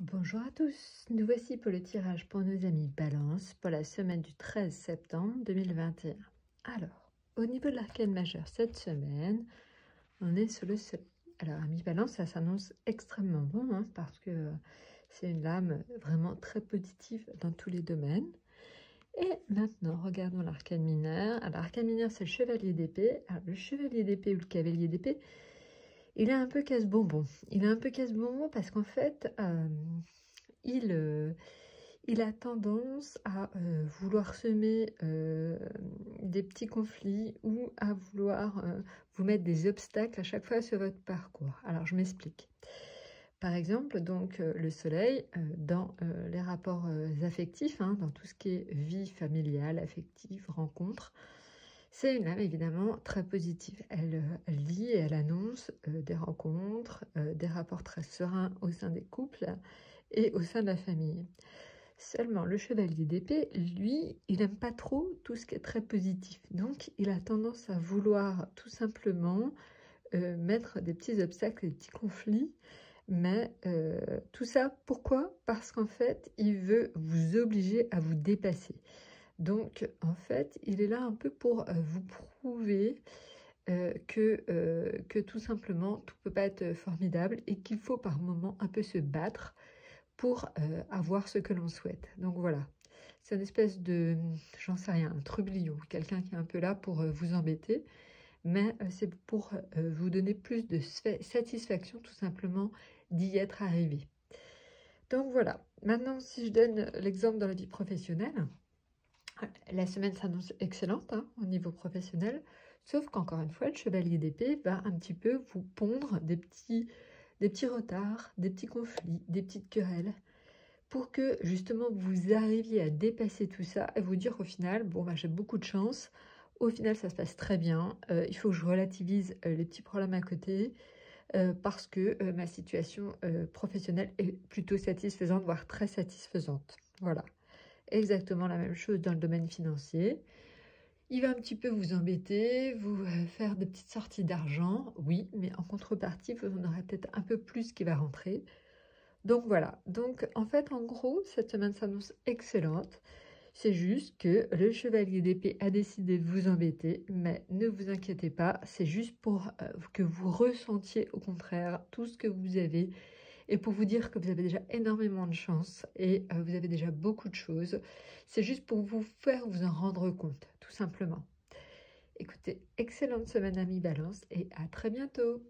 Bonjour à tous, nous voici pour le tirage pour nos amis Balance pour la semaine du 13 septembre 2021. Alors, au niveau de l'arcane majeur cette semaine, on est sur le soleil. Alors, amis Balance, ça s'annonce extrêmement bon hein, parce que c'est une lame vraiment très positive dans tous les domaines. Et maintenant, regardons l'arcane mineur. Alors, l'arcane mineur, c'est le chevalier d'épée. Alors, le chevalier d'épée ou le cavalier d'épée, il est un peu casse-bonbon. Il est un peu casse-bonbon parce qu'en fait, euh, il, euh, il a tendance à euh, vouloir semer des petits conflits ou à vouloir vous mettre des obstacles à chaque fois sur votre parcours. Alors, je m'explique. Par exemple, donc le soleil, dans les rapports affectifs, hein, dans tout ce qui est vie familiale, affective, rencontre, c'est une âme évidemment très positive. Elle, dit et elle annonce euh, des rencontres, euh, des rapports très sereins au sein des couples et au sein de la famille. Seulement, le chevalier d'épée, lui, il n'aime pas trop tout ce qui est très positif. Donc, il a tendance à vouloir tout simplement euh, mettre des petits obstacles, des petits conflits. Mais tout ça, pourquoi? Parce qu'en fait, il veut vous obliger à vous dépasser. Donc, en fait, il est là un peu pour vous prouver euh, que, euh, que tout simplement, tout ne peut pas être formidable et qu'il faut par moment un peu se battre pour avoir ce que l'on souhaite. Donc voilà, c'est une espèce de, j'en sais rien, un trublion, quelqu'un qui est un peu là pour vous embêter, mais c'est pour vous donner plus de satisfaction tout simplement d'y être arrivé. Donc voilà, maintenant si je donne l'exemple dans la vie professionnelle, la semaine s'annonce excellente hein, au niveau professionnel, sauf qu'encore une fois, le chevalier d'épée va un petit peu vous pondre des petits, des petits retards, des petits conflits, des petites querelles, pour que justement vous arriviez à dépasser tout ça et vous dire au final, bon, bah, j'ai beaucoup de chance, au final ça se passe très bien, euh, il faut que je relativise euh, les petits problèmes à côté, euh, parce que ma situation professionnelle est plutôt satisfaisante, voire très satisfaisante. Voilà exactement la même chose dans le domaine financier. Il va un petit peu vous embêter, vous euh, faire des petites sorties d'argent, oui, mais en contrepartie, vous en aurez peut-être un peu plus qui va rentrer. Donc voilà, donc en fait, en gros, cette semaine s'annonce excellente. C'est juste que le chevalier d'épée a décidé de vous embêter, mais ne vous inquiétez pas, c'est juste pour euh, que vous ressentiez au contraire tout ce que vous avez et pour vous dire que vous avez déjà énormément de chance et euh, vous avez déjà beaucoup de choses. C'est juste pour vous faire vous en rendre compte, tout simplement. Écoutez, excellente semaine, ami Balance, et à très bientôt